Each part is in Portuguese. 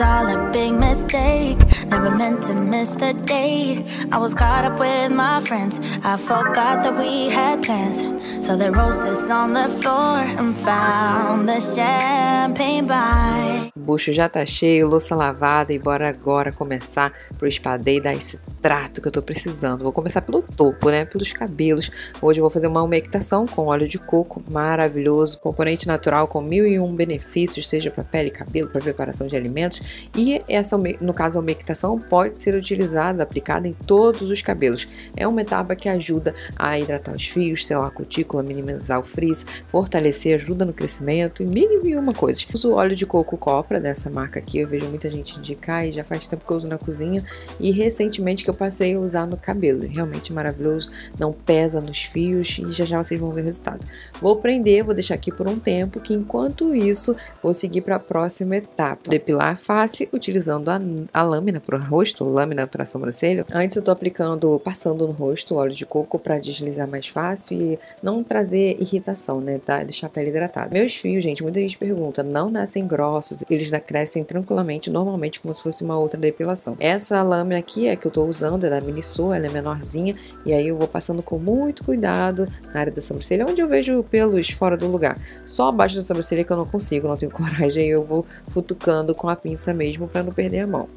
All a big mistake. Never meant to miss the date. I was caught up with my friends. I forgot that we had plans. So the roses on the floor and found the champagne by. Bucho já tá cheio, louça lavada e bora agora começar pro e dar esse trato que eu tô precisando. Vou começar pelo topo, né? Pelos cabelos. Hoje eu vou fazer uma umectação com óleo de coco maravilhoso, componente natural com mil e um benefícios, seja para pele, cabelo, para preparação de alimentos. E essa, no caso, a umectação pode ser utilizada, aplicada em todos os cabelos. É uma etapa que ajuda a hidratar os fios, selar a cutícula, minimizar o frizz, fortalecer, ajuda no crescimento e mil e uma coisas. Uso óleo de coco copra dessa marca aqui, eu vejo muita gente indicar e já faz tempo que eu uso na cozinha e recentemente que eu passei a usar no cabelo. Realmente maravilhoso, não pesa nos fios e já já vocês vão ver o resultado. Vou prender, vou deixar aqui por um tempo, que enquanto isso vou seguir para a próxima etapa. Depilar a face utilizando a, a lâmina para o rosto, lâmina para a sobrancelha. Antes eu estou aplicando, passando no rosto óleo de coco para deslizar mais fácil e não trazer irritação, né? Tá? Deixar a pele hidratada. Meus fios, gente, muita gente pergunta, não nascem grossos, eles crescem tranquilamente, normalmente como se fosse uma outra depilação. Essa lâmina aqui é que eu estou usando, é da Miniso, ela é menorzinha e aí eu vou passando com muito cuidado na área da sobrancelha, onde eu vejo pelos fora do lugar. Só abaixo da sobrancelha que eu não consigo, não tenho coragem, aí eu vou futucando com a pinça mesmo para não perder a mão.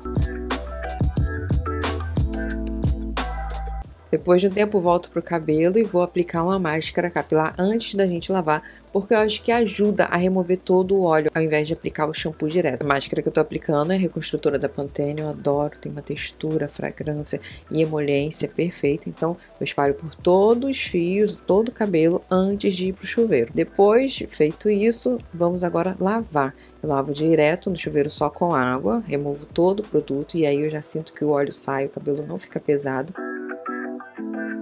Depois de um tempo volto pro cabelo e vou aplicar uma máscara capilar antes da gente lavar, porque eu acho que ajuda a remover todo o óleo ao invés de aplicar o shampoo direto. A máscara que eu tô aplicando é reconstrutora da Pantene, eu adoro, tem uma textura, fragrância e emolência perfeita, então eu espalho por todos os fios, todo o cabelo antes de ir pro chuveiro. Depois, feito isso, vamos agora lavar. Eu lavo direto no chuveiro só com água, removo todo o produto e aí eu já sinto que o óleo sai, o cabelo não fica pesado.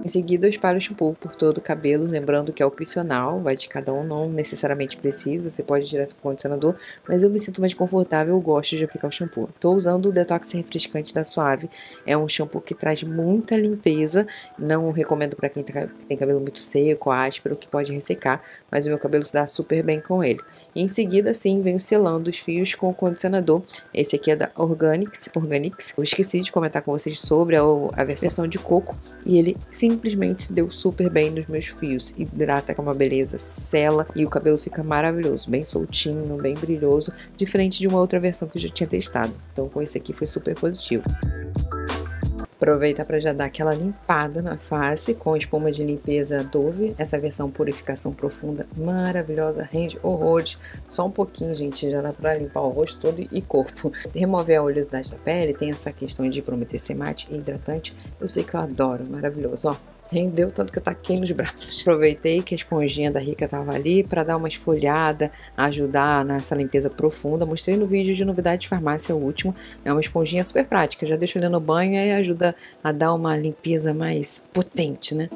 Em seguida, eu espalho o shampoo por todo o cabelo, lembrando que é opcional, vai de cada um, não necessariamente precisa, você pode ir direto para o condicionador, mas eu me sinto mais confortável, eu gosto de aplicar o shampoo. Estou usando o Detox Refrescante da Suave, é um shampoo que traz muita limpeza, não recomendo para quem tá, tem cabelo muito seco, áspero, que pode ressecar, mas o meu cabelo se dá super bem com ele. E em seguida, sim, venho selando os fios com o condicionador. Esse aqui é da Organics. Organics. Eu esqueci de comentar com vocês sobre a, a versão de coco. E ele simplesmente se deu super bem nos meus fios. Hidrata com uma beleza, sela e o cabelo fica maravilhoso. Bem soltinho, bem brilhoso. Diferente de uma outra versão que eu já tinha testado. Então com esse aqui foi super positivo. Aproveita para já dar aquela limpada na face com espuma de limpeza Dove. Essa versão purificação profunda maravilhosa, rende horrores. Só um pouquinho, gente, já dá para limpar o rosto todo e corpo. Remover a oleosidade da pele, tem essa questão de prometer ser mate e hidratante. Eu sei que eu adoro, maravilhoso, ó rendeu tanto que eu taquei nos braços. Aproveitei que a esponjinha da Rica tava ali para dar uma esfolhada, ajudar nessa limpeza profunda. Mostrei no vídeo de novidade de farmácia, o último. É uma esponjinha super prática, já deixo ali no banho e ajuda a dar uma limpeza mais potente, né?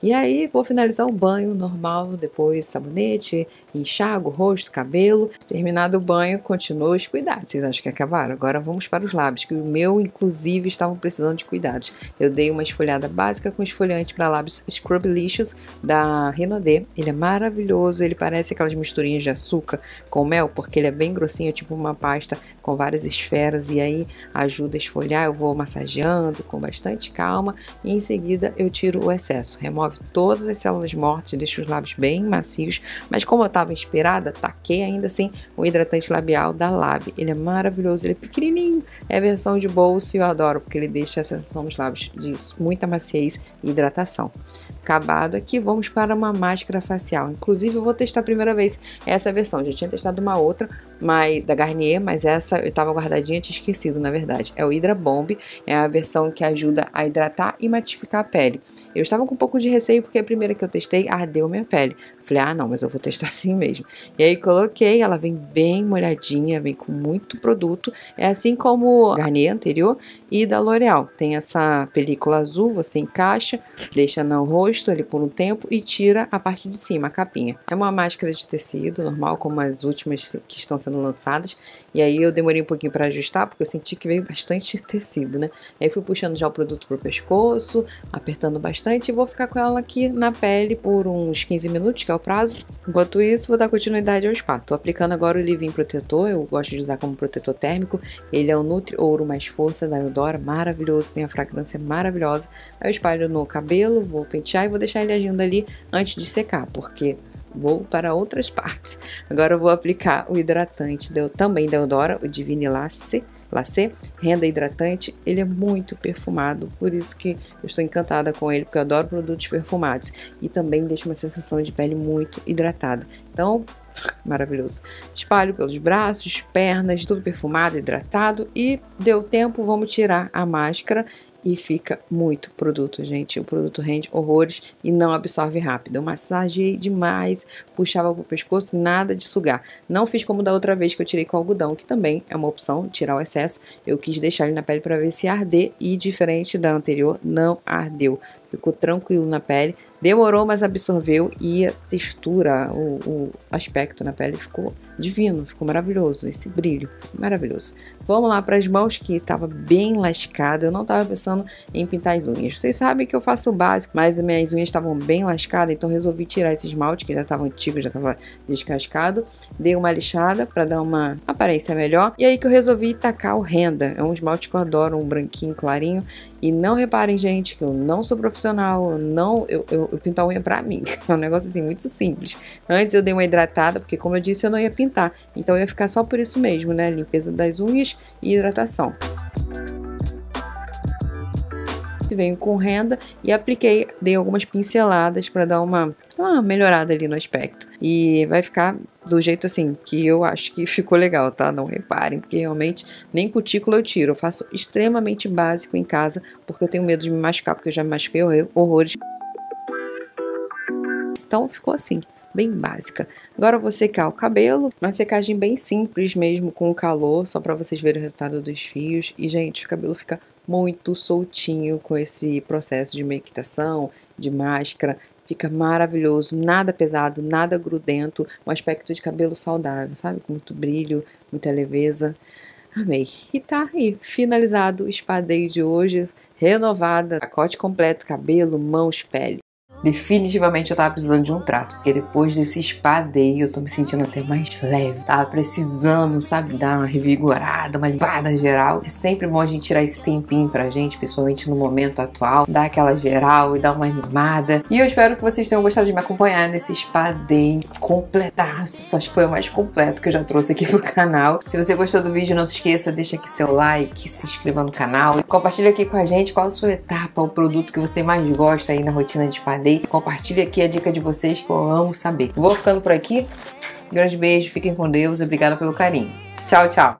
E aí vou finalizar o banho normal, depois sabonete, enxago, rosto, cabelo. Terminado o banho, continuo os cuidados. Vocês acham que acabaram? Agora vamos para os lábios, que o meu, inclusive, estavam precisando de cuidados. Eu dei uma esfoliada básica com esfoliante para lábios Scrublicious da Renaudet. Ele é maravilhoso, ele parece aquelas misturinhas de açúcar com mel, porque ele é bem grossinho, tipo uma pasta com várias esferas e aí ajuda a esfoliar. Eu vou massageando com bastante calma e em seguida eu tiro o excesso. Remove remove todas as células mortas, deixa os lábios bem macios, mas como eu estava inspirada, taquei ainda assim o hidratante labial da Lab. Ele é maravilhoso, ele é pequenininho, é a versão de bolso e eu adoro porque ele deixa a sensação dos lábios de muita maciez e hidratação. Acabado aqui, vamos para uma máscara facial. Inclusive eu vou testar a primeira vez essa versão, já tinha testado uma outra, mas da Garnier, mas essa eu estava guardadinha, tinha esquecido na verdade. É o Hydra Bomb, é a versão que ajuda a hidratar e matificar a pele. Eu estava com um pouco de receio porque a primeira que eu testei ardeu minha pele. Falei, ah, não, mas eu vou testar assim mesmo. E aí coloquei, ela vem bem molhadinha, vem com muito produto. É assim como a Garnier anterior e da L'Oreal. Tem essa película azul, você encaixa, deixa no rosto ali por um tempo e tira a parte de cima, a capinha. É uma máscara de tecido normal, como as últimas que estão sendo lançadas. E aí eu demorei um pouquinho para ajustar, porque eu senti que veio bastante tecido, né? Aí fui puxando já o produto pro pescoço, apertando bastante e vou ficar com ela aqui na pele por uns 15 minutos, que é o prazo. Enquanto isso, vou dar continuidade ao spa. Tô aplicando agora o Livin Protetor, eu gosto de usar como protetor térmico. Ele é o Nutri Ouro Mais Força da maravilhoso, tem a fragrância maravilhosa. Aí eu espalho no cabelo, vou pentear e vou deixar ele agindo ali antes de secar, porque vou para outras partes. Agora eu vou aplicar o hidratante deu, também da Eudora, o Divine Lace, Lace, renda hidratante. Ele é muito perfumado, por isso que eu estou encantada com ele, porque eu adoro produtos perfumados. E também deixa uma sensação de pele muito hidratada. Então, maravilhoso. Espalho pelos braços, pernas, tudo perfumado, hidratado. E deu tempo, vamos tirar a máscara e fica muito produto, gente. O produto rende horrores e não absorve rápido. Eu massageei demais, puxava pro pescoço, nada de sugar. Não fiz como da outra vez que eu tirei com algodão, que também é uma opção, tirar o excesso. Eu quis deixar ele na pele para ver se arder e diferente da anterior, não ardeu ficou tranquilo na pele. Demorou, mas absorveu e a textura, o, o, aspecto na pele ficou divino, ficou maravilhoso. Esse brilho, maravilhoso. Vamos lá para as mãos que estava bem lascada. Eu não estava pensando em pintar as unhas. Vocês sabem que eu faço o básico, mas as minhas unhas estavam bem lascadas, então resolvi tirar esse esmalte que já estava antigo, já estava descascado. Dei uma lixada para dar uma aparência melhor. E aí que eu resolvi tacar o renda. É um esmalte que eu adoro, um branquinho clarinho. E não reparem, gente, que eu não sou profissional, eu não, eu, eu, eu pinto a unha pra mim. É um negócio assim muito simples. Antes eu dei uma hidratada, porque como eu disse, eu não ia pintar. Então eu ia ficar só por isso mesmo, né? Limpeza das unhas e hidratação. Venho com renda e apliquei, dei algumas pinceladas para dar uma, uma melhorada ali no aspecto. E vai ficar do jeito assim que eu acho que ficou legal, tá? Não reparem, porque realmente nem cutícula eu tiro. Eu faço extremamente básico em casa, porque eu tenho medo de me machucar, porque eu já me machuquei horrores. Então ficou assim bem básica. Agora eu vou secar o cabelo, uma secagem bem simples mesmo, com o calor, só para vocês verem o resultado dos fios. E, gente, o cabelo fica muito soltinho com esse processo de mequitação, de máscara. Fica maravilhoso, nada pesado, nada grudento, um aspecto de cabelo saudável, sabe? Com muito brilho, muita leveza. Amei. E tá aí, finalizado o espadeio de hoje, renovada, pacote completo, cabelo, mãos, pele. Definitivamente eu tava precisando de um trato, porque depois desse espadeio eu tô me sentindo até mais leve. Tava precisando, sabe, dar uma revigorada, uma limpada geral. É sempre bom a gente tirar esse tempinho pra gente, principalmente no momento atual, dar aquela geral e dar uma animada. E eu espero que vocês tenham gostado de me acompanhar nesse espadeio completaço. Acho que foi o mais completo que eu já trouxe aqui pro canal. Se você gostou do vídeo, não se esqueça, deixa aqui seu like, se inscreva no canal e compartilha aqui com a gente qual a sua etapa, o produto que você mais gosta aí na rotina de espadeio Compartilhe aqui a dica de vocês que eu amo saber. Vou ficando por aqui. Um grande beijo, fiquem com Deus obrigada pelo carinho. Tchau, tchau.